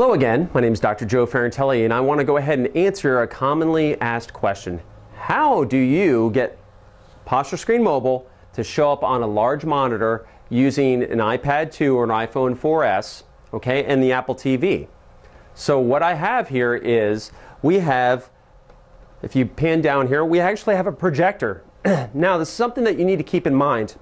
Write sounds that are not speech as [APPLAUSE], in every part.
Hello again, my name is Dr. Joe Ferrantelli and I want to go ahead and answer a commonly asked question. How do you get Posture Screen Mobile to show up on a large monitor using an iPad 2 or an iPhone 4S, okay, and the Apple TV? So what I have here is we have, if you pan down here, we actually have a projector. [CLEARS THROAT] now this is something that you need to keep in mind.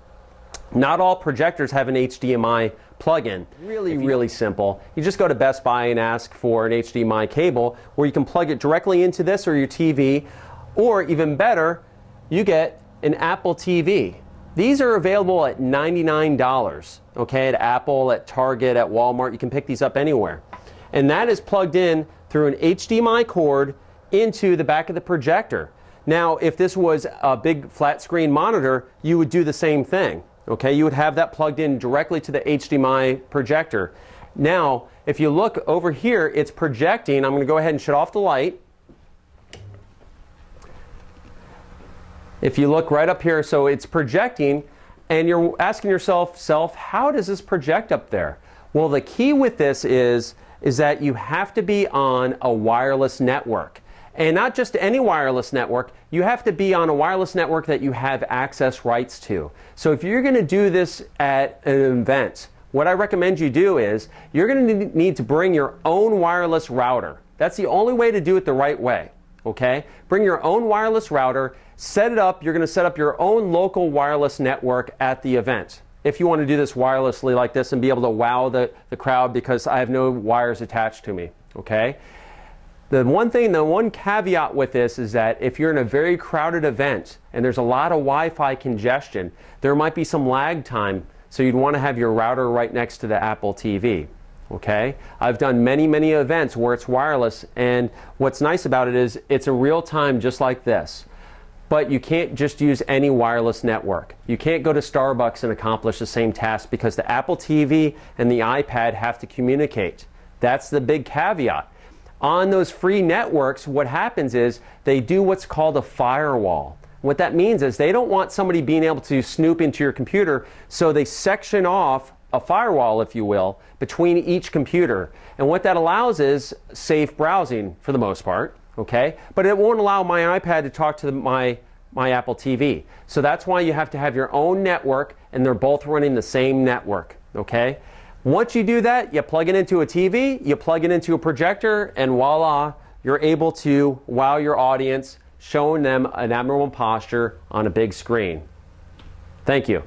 Not all projectors have an HDMI plug-in. Really, really simple. You just go to Best Buy and ask for an HDMI cable where you can plug it directly into this or your TV, or even better, you get an Apple TV. These are available at $99, okay, at Apple, at Target, at Walmart. You can pick these up anywhere. And that is plugged in through an HDMI cord into the back of the projector. Now, if this was a big flat screen monitor, you would do the same thing. Okay, you would have that plugged in directly to the HDMI projector. Now, if you look over here, it's projecting. I'm going to go ahead and shut off the light. If you look right up here, so it's projecting, and you're asking yourself, self, how does this project up there? Well, the key with this is, is that you have to be on a wireless network. And not just any wireless network, you have to be on a wireless network that you have access rights to. So if you're going to do this at an event, what I recommend you do is you're going to need to bring your own wireless router. That's the only way to do it the right way. Okay? Bring your own wireless router, set it up. You're going to set up your own local wireless network at the event. If you want to do this wirelessly like this and be able to wow the, the crowd because I have no wires attached to me. Okay? The one thing, the one caveat with this is that if you're in a very crowded event and there's a lot of Wi-Fi congestion, there might be some lag time, so you'd want to have your router right next to the Apple TV. Okay? I've done many, many events where it's wireless, and what's nice about it is it's a real time just like this. But you can't just use any wireless network. You can't go to Starbucks and accomplish the same task because the Apple TV and the iPad have to communicate. That's the big caveat on those free networks, what happens is they do what's called a firewall. What that means is they don't want somebody being able to snoop into your computer, so they section off a firewall, if you will, between each computer. And what that allows is safe browsing for the most part, okay? But it won't allow my iPad to talk to my, my Apple TV. So that's why you have to have your own network, and they're both running the same network, okay? Once you do that, you plug it into a TV, you plug it into a projector, and voila, you're able to wow your audience, showing them an abnormal posture on a big screen. Thank you.